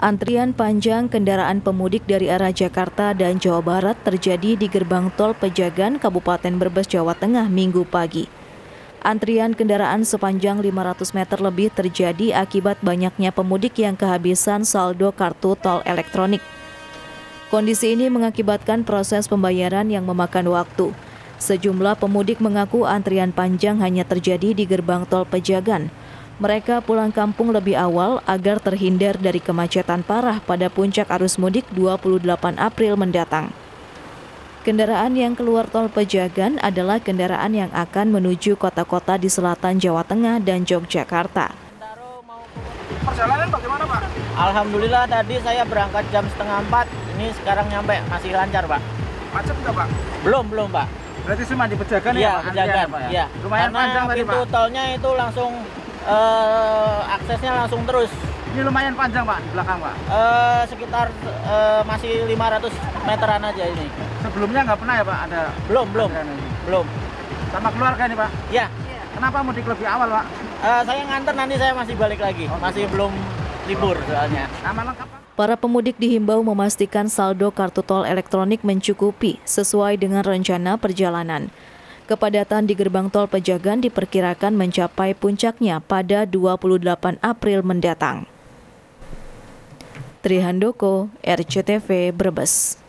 Antrian panjang kendaraan pemudik dari arah Jakarta dan Jawa Barat terjadi di gerbang tol Pejagan, Kabupaten Brebes, Jawa Tengah, Minggu pagi. Antrian kendaraan sepanjang 500 meter lebih terjadi akibat banyaknya pemudik yang kehabisan saldo kartu tol elektronik. Kondisi ini mengakibatkan proses pembayaran yang memakan waktu. Sejumlah pemudik mengaku antrian panjang hanya terjadi di gerbang tol Pejagan. Mereka pulang kampung lebih awal agar terhindar dari kemacetan parah pada puncak arus mudik 28 April mendatang. Kendaraan yang keluar tol Pejagan adalah kendaraan yang akan menuju kota-kota di selatan Jawa Tengah dan Yogyakarta. Perjalanan bagaimana Pak? Alhamdulillah tadi saya berangkat jam setengah empat, ini sekarang nyampe masih lancar Pak. Macet nggak Pak? Belum belum Pak. Berarti cuma di Pejagan Iya ya Pak? Pejagan. Antrian, Pak, Iya. Lumayan Karena panjang tadi pintu Pak. tolnya itu langsung eh, aksesnya langsung terus. Ini lumayan panjang Pak di belakang Pak. Eh, sekitar eh, masih 500 meteran aja ini. Sebelumnya nggak pernah ya Pak ada Belum belum ini? belum. Sama keluarga nih Pak. Ya, Kenapa mudik lebih awal Pak? eh, saya nganter nanti saya masih balik lagi. Masih belum libur soalnya. Nama lengkap Pak? Para pemudik dihimbau memastikan saldo kartu tol elektronik mencukupi sesuai dengan rencana perjalanan. Kepadatan di gerbang tol Pejagan diperkirakan mencapai puncaknya pada 28 April mendatang. Trihandoko, RCTV, Brebes.